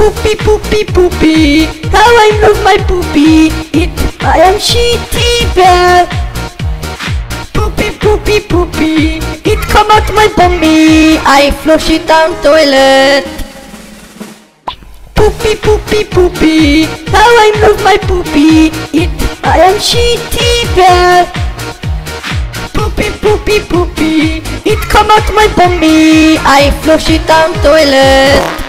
Poopy, poopy, poopy. How I love my poopy. It, I am shitty bear. Poopy, poopy, poopy. It come out my bummy. I flush it down toilet. Poopy, poopy, poopy. How I love my poopy. It, I am shitty bear. Poopy, poopy, poopy. It come out my bummy. I flush it down toilet.